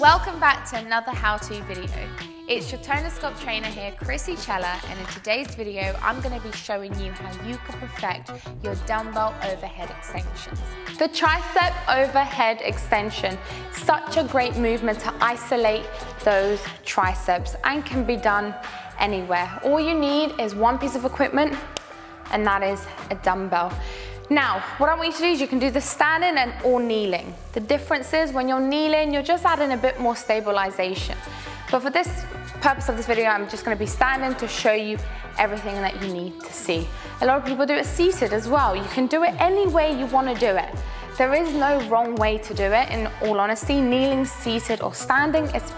Welcome back to another how-to video. It's your Tone & Sculpt trainer here, Krissy Cela, and in today's video, I'm gonna be showing you how you can perfect your dumbbell overhead extensions. The tricep overhead extension, such a great movement to isolate those triceps and can be done anywhere. All you need is one piece of equipment, and that is a dumbbell. Now, what I want you to do is you can do the standing and or kneeling. The difference is when you're kneeling, you're just adding a bit more stabilization. But for this purpose of this video, I'm just gonna be standing to show you everything that you need to see. A lot of people do it seated as well. You can do it any way you wanna do it. There is no wrong way to do it, in all honesty. Kneeling, seated, or standing, it's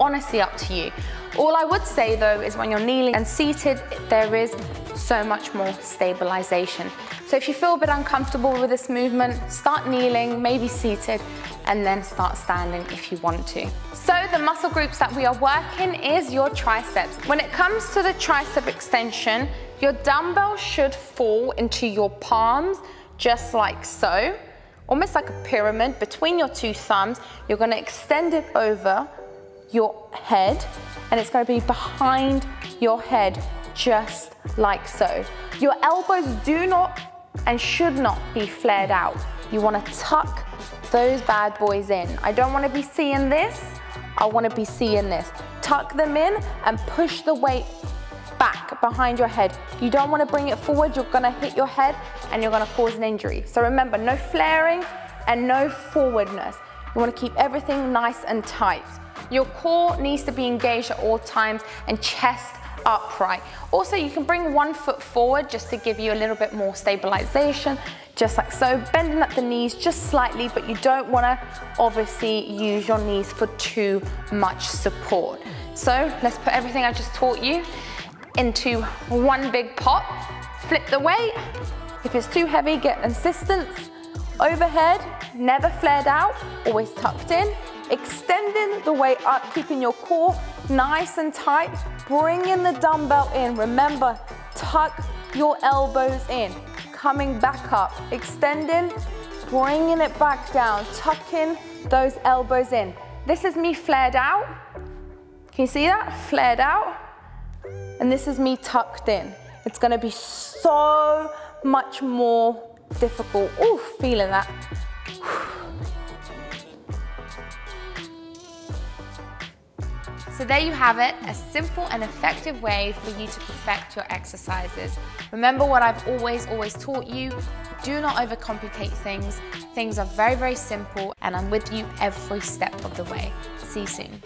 honestly up to you. All I would say though is when you're kneeling and seated, there is so much more stabilization. So if you feel a bit uncomfortable with this movement, start kneeling, maybe seated, and then start standing if you want to. So the muscle groups that we are working is your triceps. When it comes to the tricep extension, your dumbbell should fall into your palms just like so, almost like a pyramid between your two thumbs. You're gonna extend it over your head and it's gonna be behind your head just like so. Your elbows do not and should not be flared out. You wanna tuck those bad boys in. I don't wanna be seeing this, I wanna be seeing this. Tuck them in and push the weight back behind your head. You don't wanna bring it forward, you're gonna hit your head and you're gonna cause an injury. So remember, no flaring and no forwardness. You wanna keep everything nice and tight. Your core needs to be engaged at all times and chest upright. Also, you can bring one foot forward just to give you a little bit more stabilization, just like so. Bending at the knees just slightly, but you don't wanna obviously use your knees for too much support. So let's put everything I just taught you into one big pot. Flip the weight. If it's too heavy, get assistance. Overhead, never flared out, always tucked in. Extending the weight up, keeping your core nice and tight. Bringing the dumbbell in. Remember, tuck your elbows in. Coming back up, extending, bringing it back down, tucking those elbows in. This is me flared out. Can you see that? Flared out. And this is me tucked in. It's gonna be so much more difficult. Ooh, feeling that. So there you have it, a simple and effective way for you to perfect your exercises. Remember what I've always, always taught you, do not overcomplicate things. Things are very, very simple and I'm with you every step of the way. See you soon.